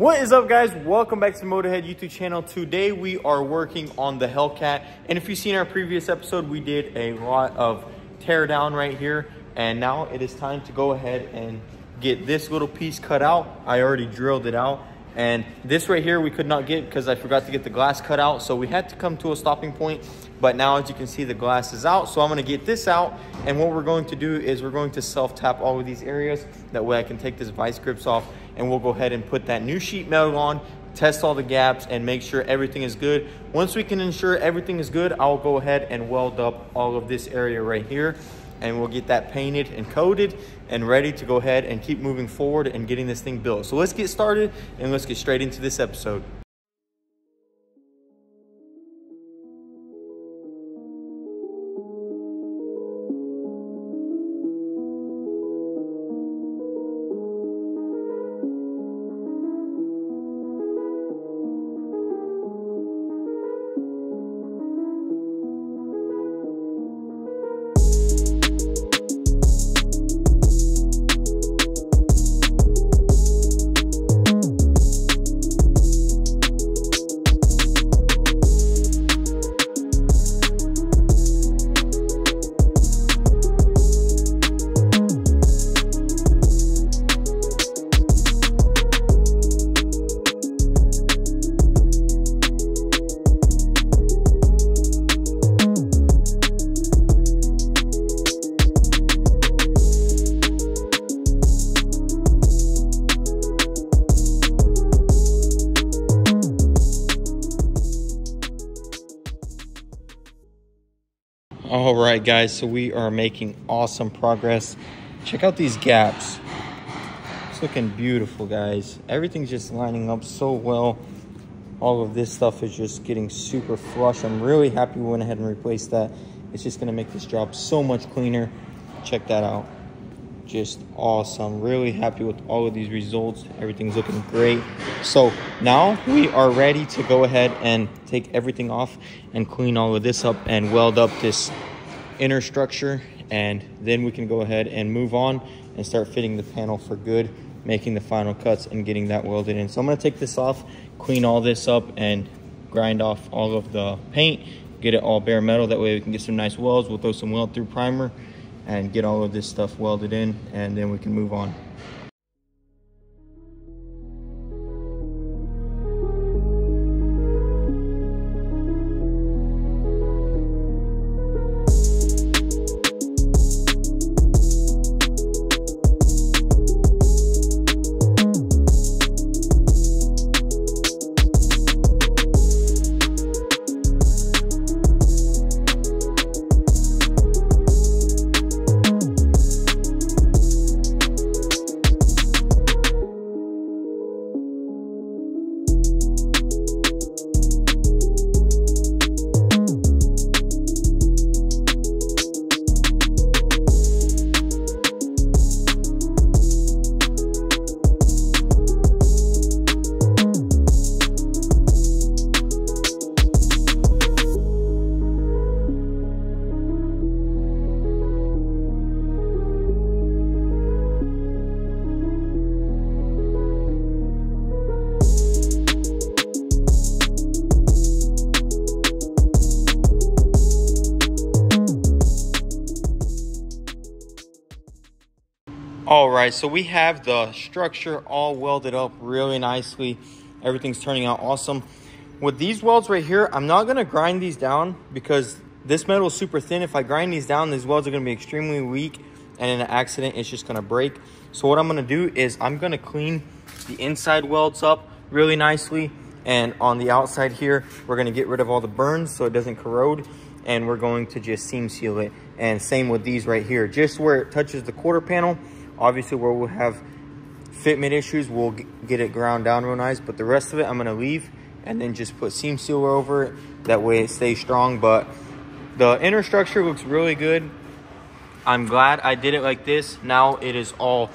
What is up guys? Welcome back to the Motorhead YouTube channel. Today we are working on the Hellcat. And if you've seen our previous episode, we did a lot of tear down right here. And now it is time to go ahead and get this little piece cut out. I already drilled it out. And this right here we could not get because I forgot to get the glass cut out. So we had to come to a stopping point. But now as you can see, the glass is out. So I'm gonna get this out. And what we're going to do is we're going to self-tap all of these areas. That way I can take this vice grips off and we'll go ahead and put that new sheet metal on, test all the gaps and make sure everything is good. Once we can ensure everything is good, I'll go ahead and weld up all of this area right here and we'll get that painted and coated and ready to go ahead and keep moving forward and getting this thing built. So let's get started and let's get straight into this episode. Right, guys, so we are making awesome progress. Check out these gaps. It's looking beautiful, guys. Everything's just lining up so well. All of this stuff is just getting super flush. I'm really happy we went ahead and replaced that. It's just gonna make this job so much cleaner. Check that out. Just awesome. Really happy with all of these results. Everything's looking great. So now we are ready to go ahead and take everything off and clean all of this up and weld up this inner structure. And then we can go ahead and move on and start fitting the panel for good, making the final cuts and getting that welded in. So I'm gonna take this off, clean all this up and grind off all of the paint, get it all bare metal. That way we can get some nice welds. We'll throw some weld through primer and get all of this stuff welded in and then we can move on. Right, so we have the structure all welded up really nicely. Everything's turning out awesome. With these welds right here, I'm not gonna grind these down because this metal is super thin. If I grind these down, these welds are gonna be extremely weak and in an accident, it's just gonna break. So what I'm gonna do is I'm gonna clean the inside welds up really nicely. And on the outside here, we're gonna get rid of all the burns so it doesn't corrode. And we're going to just seam seal it. And same with these right here. Just where it touches the quarter panel, Obviously, where we'll have fitment issues, we'll get it ground down real nice. But the rest of it, I'm going to leave and then just put seam sealer over it. That way it stays strong. But the inner structure looks really good. I'm glad I did it like this. Now it is all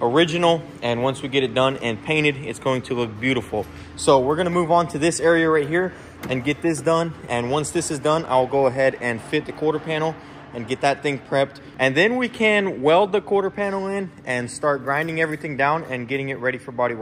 original. And once we get it done and painted, it's going to look beautiful. So we're going to move on to this area right here and get this done. And once this is done, I'll go ahead and fit the quarter panel and get that thing prepped. And then we can weld the quarter panel in and start grinding everything down and getting it ready for body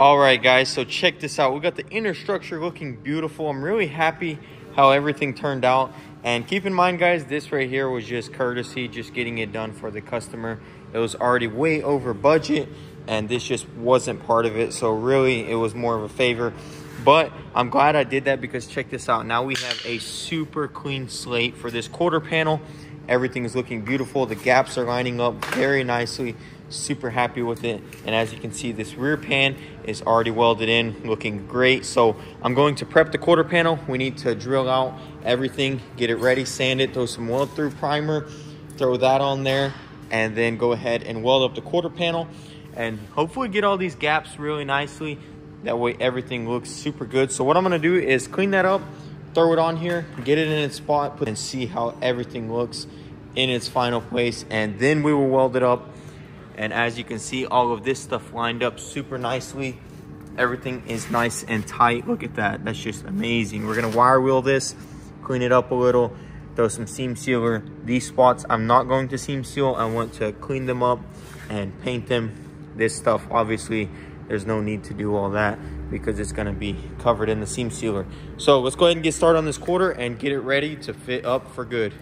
All right, guys, so check this out. We got the inner structure looking beautiful. I'm really happy how everything turned out. And keep in mind, guys, this right here was just courtesy, just getting it done for the customer. It was already way over budget, and this just wasn't part of it. So really, it was more of a favor. But I'm glad I did that because check this out. Now we have a super clean slate for this quarter panel. Everything is looking beautiful. The gaps are lining up very nicely super happy with it. And as you can see this rear pan is already welded in looking great. So i'm going to prep the quarter panel. We need to drill out everything get it ready sand it throw some weld through primer throw that on there and then go ahead and weld up the quarter panel. And hopefully get all these gaps really nicely. That way everything looks super good. So what i'm going to do is clean that up throw it on here get it in its spot and see how everything looks in its final place. And then we will weld it up and as you can see, all of this stuff lined up super nicely. Everything is nice and tight. Look at that. That's just amazing. We're to wire wheel this, clean it up a little, throw some seam sealer. These spots, I'm not going to seam seal. I want to clean them up and paint them. This stuff, obviously, there's no need to do all that because it's to be covered in the seam sealer. So let's go ahead and get started on this quarter and get it ready to fit up for good.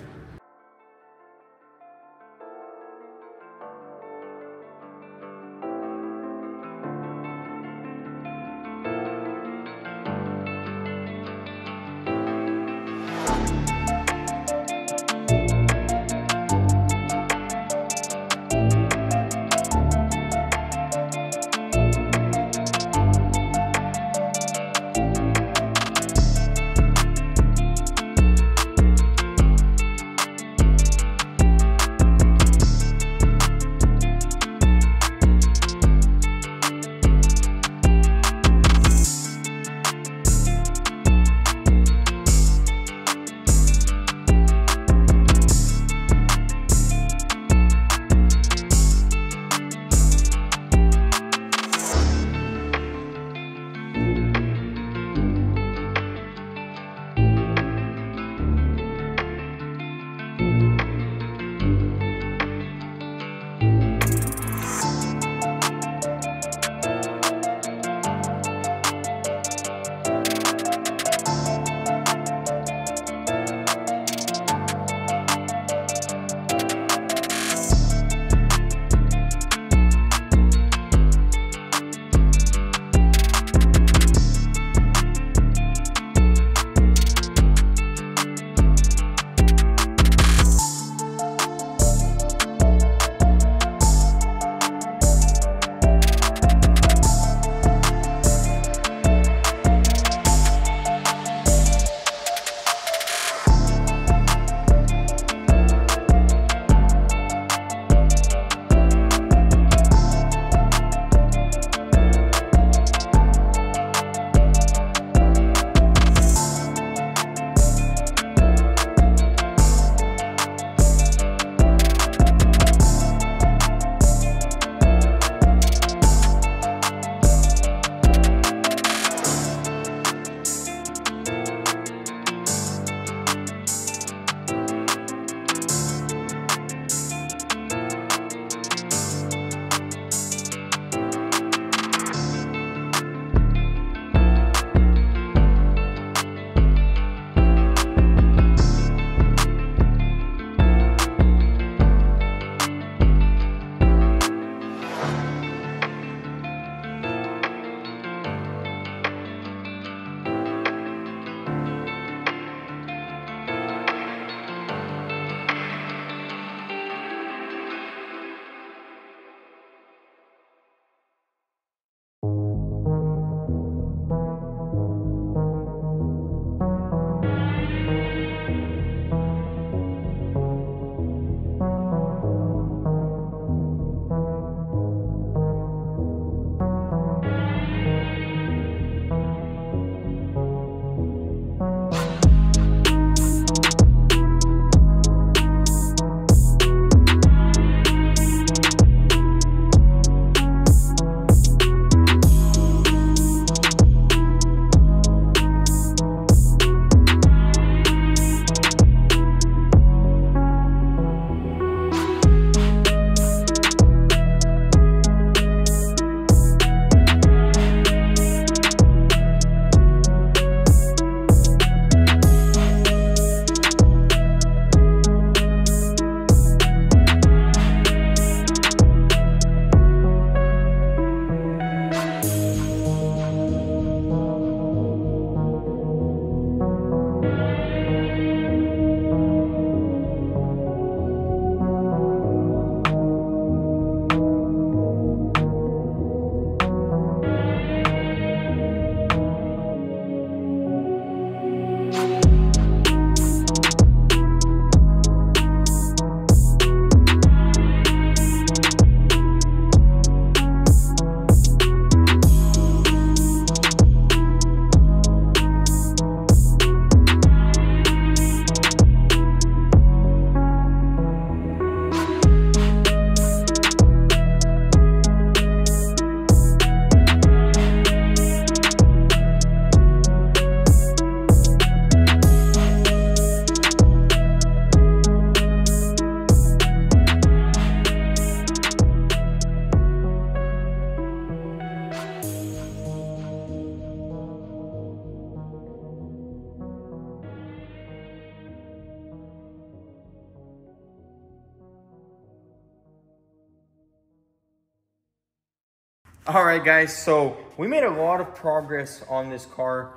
All right, guys, so we made a lot of progress on this car.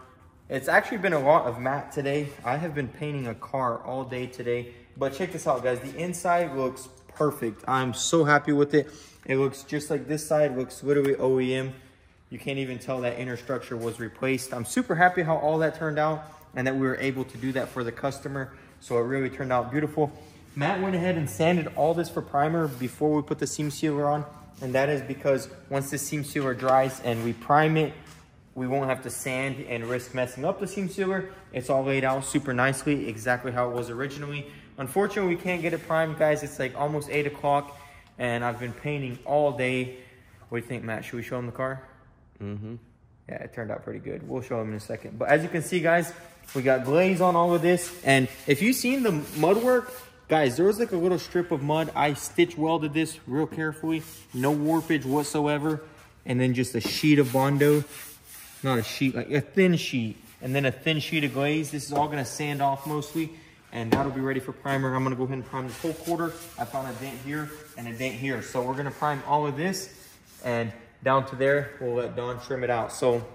It's actually been a lot of matte today. I have been painting a car all day today, but check this out, guys. The inside looks perfect. I'm so happy with it. It looks just like this side, looks literally OEM. You can't even tell that inner structure was replaced. I'm super happy how all that turned out and that we were able to do that for the customer. So it really turned out beautiful. Matt went ahead and sanded all this for primer before we put the seam sealer on and that is because once the seam sealer dries and we prime it, we won't have to sand and risk messing up the seam sealer. It's all laid out super nicely, exactly how it was originally. Unfortunately, we can't get it primed, guys. It's like almost 8 o'clock, and I've been painting all day. What do you think, Matt? Should we show him the car? Mm-hmm. Yeah, it turned out pretty good. We'll show him in a second. But as you can see, guys, we got glaze on all of this. And if you've seen the mud work, Guys, there was like a little strip of mud. I stitch welded this real carefully. No warpage whatsoever. And then just a sheet of Bondo. Not a sheet, like a thin sheet. And then a thin sheet of glaze. This is all gonna sand off mostly. And that'll be ready for primer. I'm gonna go ahead and prime this whole quarter. I found a dent here and a dent here. So we're gonna prime all of this. And down to there, we'll let Don trim it out. So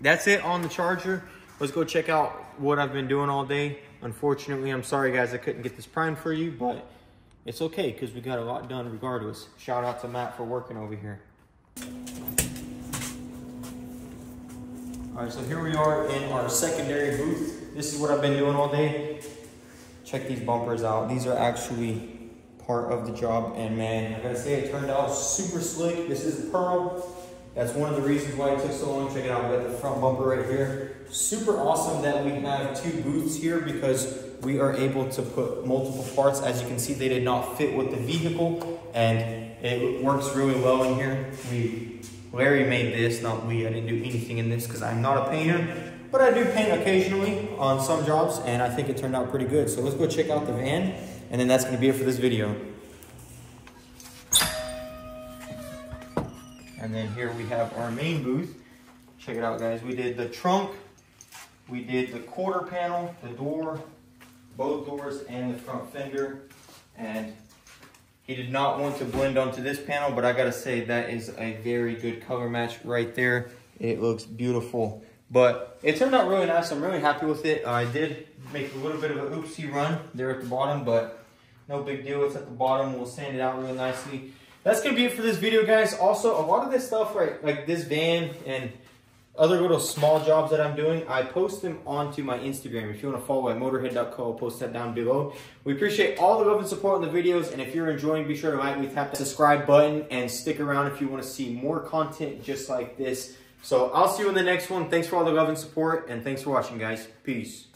that's it on the Charger. Let's go check out what I've been doing all day. Unfortunately, I'm sorry guys, I couldn't get this primed for you, but it's okay because we got a lot done regardless. Shout out to Matt for working over here. All right, so here we are in our secondary booth. This is what I've been doing all day. Check these bumpers out. These are actually part of the job, and man, I gotta say, it turned out super slick. This is Pearl. That's one of the reasons why it took so long. Check it out, we got the front bumper right here. Super awesome that we have two booths here because we are able to put multiple parts. As you can see, they did not fit with the vehicle and it works really well in here. We, Larry made this, not we. I didn't do anything in this because I'm not a painter, but I do paint occasionally on some jobs and I think it turned out pretty good. So let's go check out the van and then that's gonna be it for this video. And then here we have our main booth. Check it out, guys. We did the trunk, we did the quarter panel, the door, both doors, and the front fender. And he did not want to blend onto this panel, but I gotta say that is a very good color match right there. It looks beautiful. But it turned out really nice. I'm really happy with it. I did make a little bit of a oopsie run there at the bottom, but no big deal. It's at the bottom. We'll sand it out really nicely that's gonna be it for this video, guys. Also, a lot of this stuff, right, like this van and other little small jobs that I'm doing, I post them onto my Instagram. If you want to follow at motorhead.co, I'll post that down below. We appreciate all the love and support on the videos, and if you're enjoying, be sure to like me, tap the subscribe button, and stick around if you want to see more content just like this. So I'll see you in the next one. Thanks for all the love and support, and thanks for watching, guys. Peace.